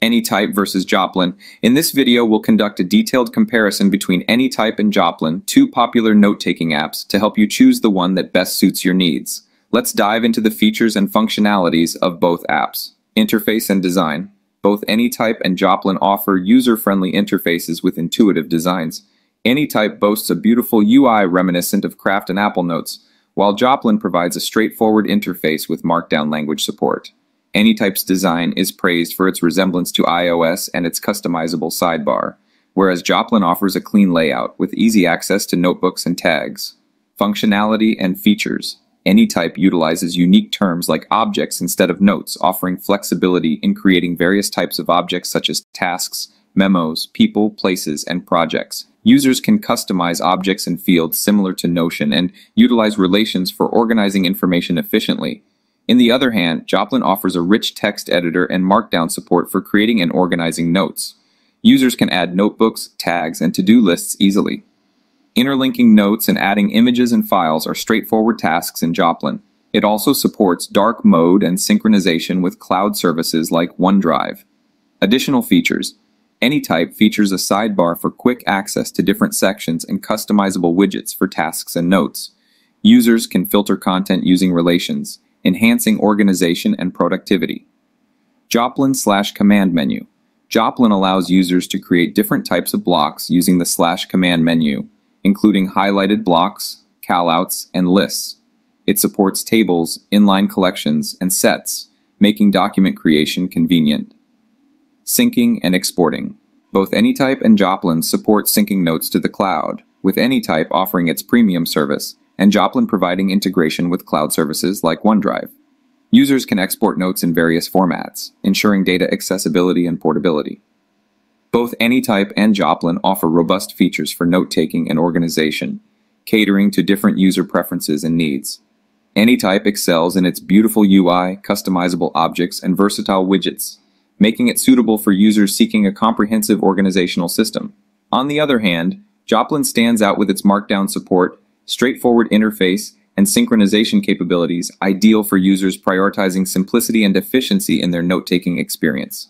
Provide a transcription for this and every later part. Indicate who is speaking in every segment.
Speaker 1: AnyType versus Joplin. In this video, we'll conduct a detailed comparison between AnyType and Joplin, two popular note-taking apps, to help you choose the one that best suits your needs. Let's dive into the features and functionalities of both apps. Interface and design. Both AnyType and Joplin offer user-friendly interfaces with intuitive designs. AnyType boasts a beautiful UI reminiscent of Craft and Apple Notes, while Joplin provides a straightforward interface with Markdown language support. AnyType's design is praised for its resemblance to iOS and its customizable sidebar, whereas Joplin offers a clean layout with easy access to notebooks and tags. Functionality and features. AnyType utilizes unique terms like objects instead of notes, offering flexibility in creating various types of objects such as tasks, memos, people, places, and projects. Users can customize objects and fields similar to Notion and utilize relations for organizing information efficiently. In the other hand, Joplin offers a rich text editor and markdown support for creating and organizing notes. Users can add notebooks, tags, and to-do lists easily. Interlinking notes and adding images and files are straightforward tasks in Joplin. It also supports dark mode and synchronization with cloud services like OneDrive. Additional features. AnyType features a sidebar for quick access to different sections and customizable widgets for tasks and notes. Users can filter content using relations enhancing organization and productivity. Joplin slash command menu. Joplin allows users to create different types of blocks using the slash command menu, including highlighted blocks, callouts, and lists. It supports tables, inline collections, and sets, making document creation convenient. Syncing and exporting. Both AnyType and Joplin support syncing notes to the cloud, with AnyType offering its premium service, and Joplin providing integration with cloud services like OneDrive. Users can export notes in various formats, ensuring data accessibility and portability. Both AnyType and Joplin offer robust features for note-taking and organization, catering to different user preferences and needs. AnyType excels in its beautiful UI, customizable objects, and versatile widgets, making it suitable for users seeking a comprehensive organizational system. On the other hand, Joplin stands out with its Markdown support straightforward interface, and synchronization capabilities ideal for users prioritizing simplicity and efficiency in their note-taking experience.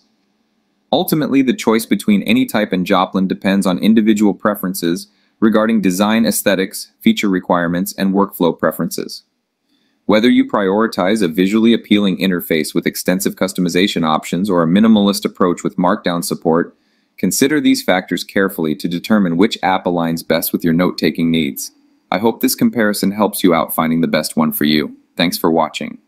Speaker 1: Ultimately, the choice between AnyType and Joplin depends on individual preferences regarding design aesthetics, feature requirements, and workflow preferences. Whether you prioritize a visually appealing interface with extensive customization options or a minimalist approach with Markdown support, consider these factors carefully to determine which app aligns best with your note-taking needs. I hope this comparison helps you out finding the best one for you. Thanks for watching.